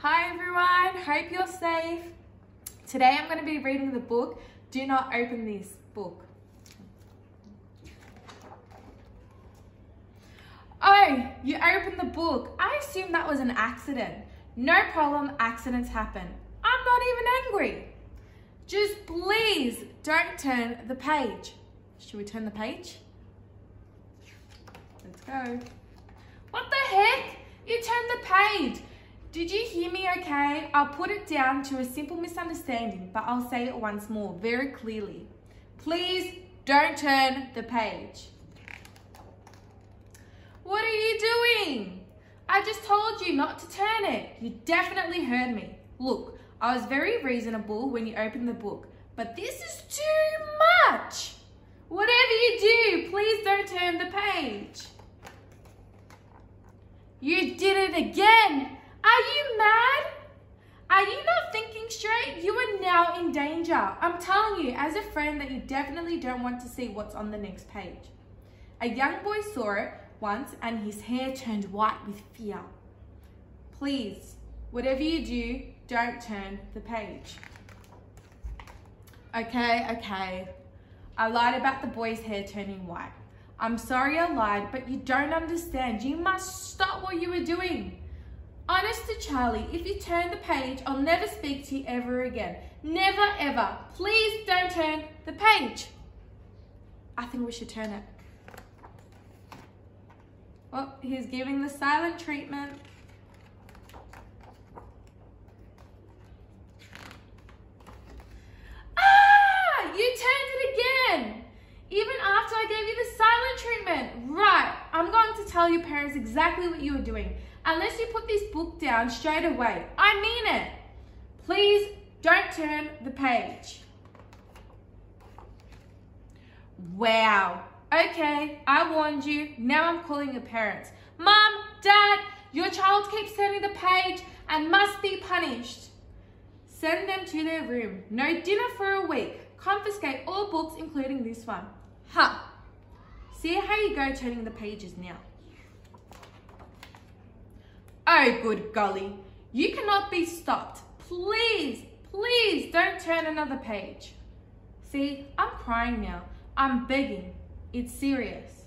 Hi everyone, hope you're safe. Today I'm going to be reading the book Do Not Open This Book. Oh, you opened the book. I assume that was an accident. No problem, accidents happen. I'm not even angry. Just please don't turn the page. Should we turn the page? Let's go. What the heck? You turned the page. Did you hear me okay? I'll put it down to a simple misunderstanding, but I'll say it once more, very clearly. Please don't turn the page. What are you doing? I just told you not to turn it. You definitely heard me. Look, I was very reasonable when you opened the book, but this is too much. Whatever you do, please don't turn the page. You did it again. Are you mad? Are you not thinking straight? You are now in danger. I'm telling you, as a friend, that you definitely don't want to see what's on the next page. A young boy saw it once and his hair turned white with fear. Please, whatever you do, don't turn the page. Okay, okay. I lied about the boy's hair turning white. I'm sorry I lied, but you don't understand. You must stop what you were doing. Honest to Charlie, if you turn the page, I'll never speak to you ever again. Never ever. Please don't turn the page. I think we should turn it. Oh, he's giving the silent treatment. Ah! You turned it again! Even after I gave you the silent treatment. Right, I'm going tell your parents exactly what you are doing. Unless you put this book down straight away. I mean it. Please don't turn the page. Wow. Okay, I warned you. Now I'm calling your parents. Mom, Dad, your child keeps turning the page and must be punished. Send them to their room. No dinner for a week. Confiscate all books, including this one. Huh. See how you go turning the pages now. Oh, good golly. You cannot be stopped. Please, please don't turn another page. See, I'm crying now. I'm begging. It's serious.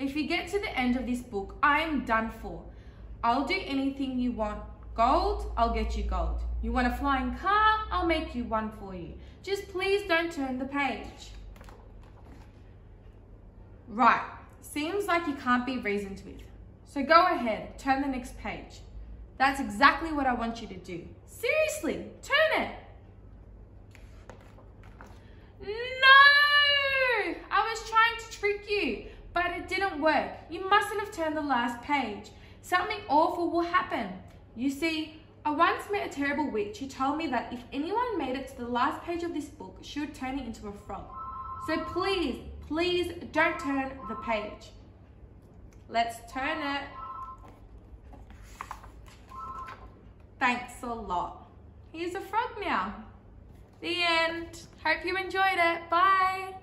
If you get to the end of this book, I am done for. I'll do anything you want. Gold, I'll get you gold. You want a flying car? I'll make you one for you. Just please don't turn the page. Right, seems like you can't be reasoned with. So go ahead, turn the next page. That's exactly what I want you to do. Seriously, turn it. No! I was trying to trick you, but it didn't work. You mustn't have turned the last page. Something awful will happen. You see, I once met a terrible witch who told me that if anyone made it to the last page of this book, she would turn it into a frog. So please, please don't turn the page. Let's turn it. Thanks a lot. Here's a frog now. The end. Hope you enjoyed it. Bye.